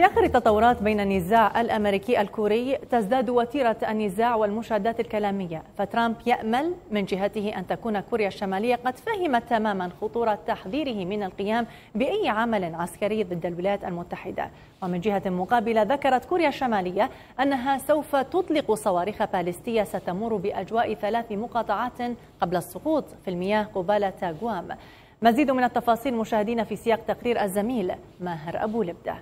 في آخر التطورات بين النزاع الأمريكي الكوري تزداد وتيرة النزاع والمشادات الكلامية فترامب يأمل من جهته أن تكون كوريا الشمالية قد فهمت تماما خطورة تحذيره من القيام بأي عمل عسكري ضد الولايات المتحدة. ومن جهة مقابلة ذكرت كوريا الشمالية أنها سوف تطلق صواريخ باليستية ستمر بأجواء ثلاث مقاطعات قبل السقوط في المياه قبالة غوام مزيد من التفاصيل مشاهدين في سياق تقرير الزميل ماهر أبو لبدة.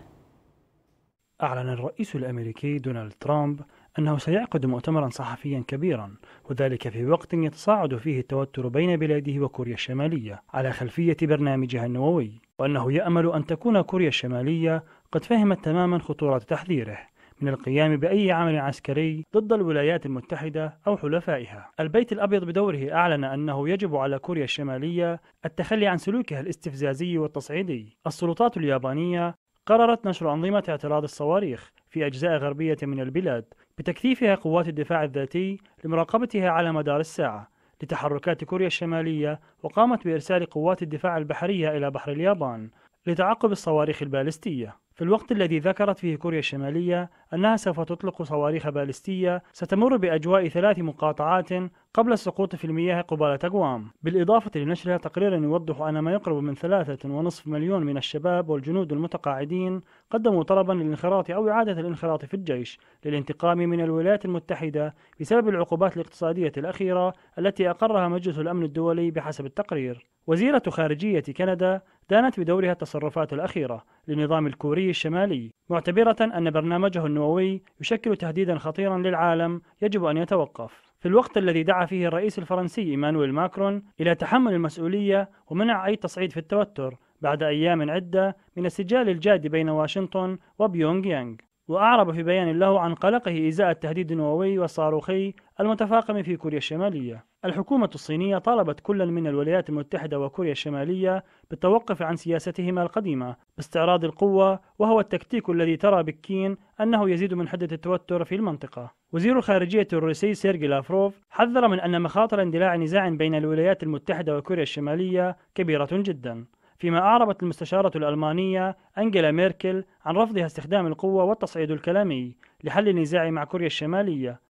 أعلن الرئيس الأمريكي دونالد ترامب أنه سيعقد مؤتمرا صحفيا كبيرا وذلك في وقت يتصاعد فيه التوتر بين بلاده وكوريا الشمالية على خلفية برنامجها النووي وأنه يأمل أن تكون كوريا الشمالية قد فهمت تماما خطورة تحذيره من القيام بأي عمل عسكري ضد الولايات المتحدة أو حلفائها. البيت الأبيض بدوره أعلن أنه يجب على كوريا الشمالية التخلي عن سلوكها الاستفزازي والتصعيدي. السلطات اليابانية قررت نشر أنظمة اعتراض الصواريخ في أجزاء غربية من البلاد بتكثيفها قوات الدفاع الذاتي لمراقبتها على مدار الساعة لتحركات كوريا الشمالية وقامت بإرسال قوات الدفاع البحرية إلى بحر اليابان لتعقب الصواريخ البالستية. في الوقت الذي ذكرت فيه كوريا الشمالية أنها سوف تطلق صواريخ بالستية ستمر بأجواء ثلاث مقاطعات قبل السقوط في المياه قبالة أقوام بالإضافة لنشرها تقريرا يوضح أن ما يقرب من ثلاثة ونصف مليون من الشباب والجنود المتقاعدين قدموا طلبا للانخراط أو إعادة الانخراط في الجيش للانتقام من الولايات المتحدة بسبب العقوبات الاقتصادية الأخيرة التي أقرها مجلس الأمن الدولي بحسب التقرير. وزيرة خارجية كندا دانت بدورها التصرفات الأخيرة للنظام الكوري الشمالي معتبرة أن برنامجه النووي يشكل تهديدا خطيرا للعالم يجب أن يتوقف. في الوقت الذي دعا فيه الرئيس الفرنسي إيمانويل ماكرون إلى تحمل المسؤولية ومنع أي تصعيد في التوتر بعد أيام عدة من السجال الجاد بين واشنطن وبيونغ يانغ. وأعرب في بيان له عن قلقه إزاء التهديد النووي والصاروخي المتفاقم في كوريا الشمالية. الحكومة الصينية طالبت كل من الولايات المتحدة وكوريا الشمالية بالتوقف عن سياستهما القديمة باستعراض القوة وهو التكتيك الذي ترى بكين أنه يزيد من حدة التوتر في المنطقة. وزير الخارجية الروسي سيرجي لافروف حذر من أن مخاطر اندلاع نزاع بين الولايات المتحدة وكوريا الشمالية كبيرة جدا. فيما أعربت المستشارة الألمانية أنجيلا ميركل عن رفضها استخدام القوة والتصعيد الكلامي لحل النزاع مع كوريا الشمالية.